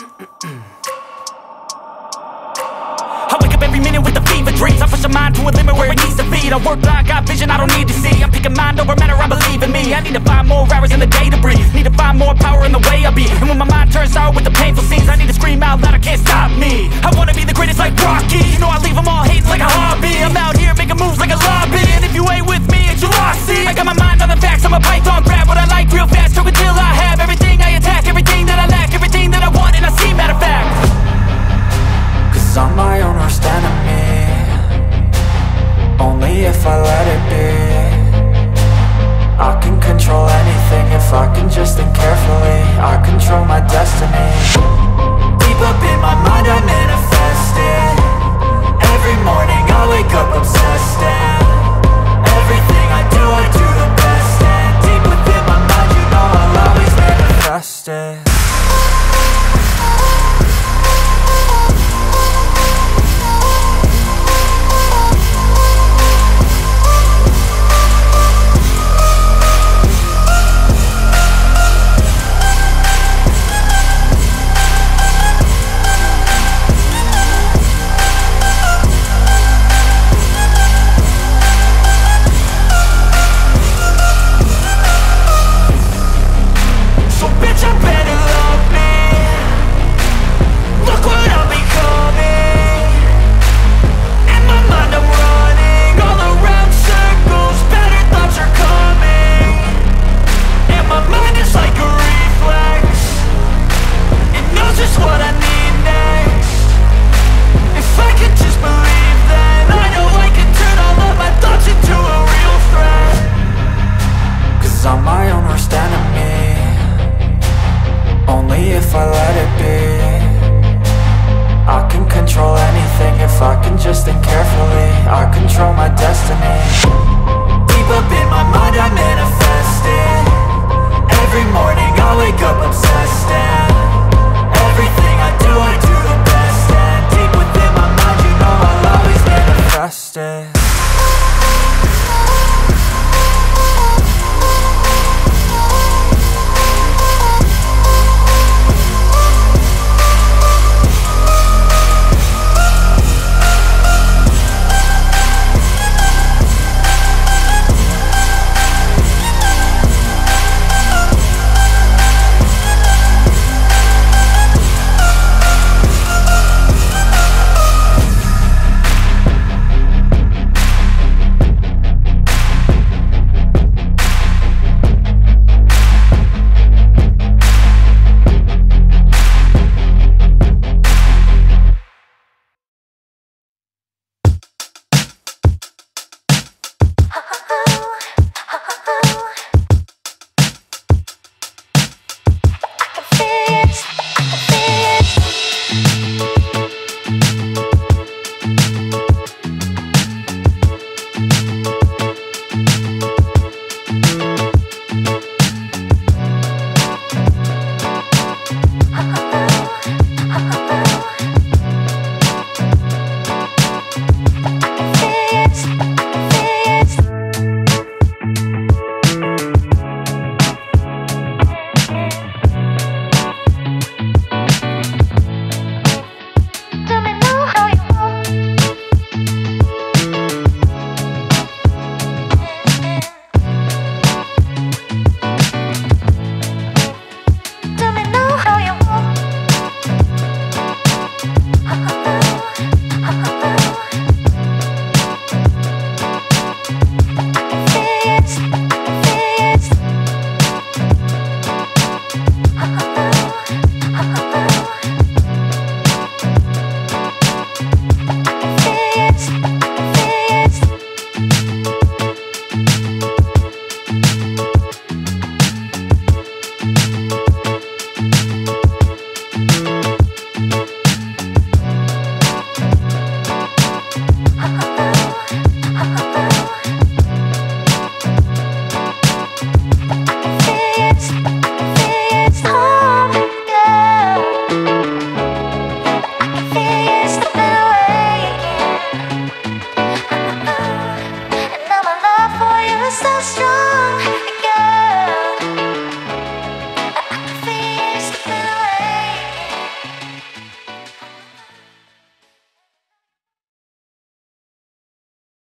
I wake up every minute with a fever dreams. I push my mind to a limit where it needs to feed. I work blind, got vision I don't need to see. I'm picking mind over matter, I believe in me. I need to find more hours in the day to breathe. Need to find more power in the way I be. And when my mind turns out with the painful scenes, I need to scream out loud. if I let it be. I can control anything if I can just think carefully. I control my destiny.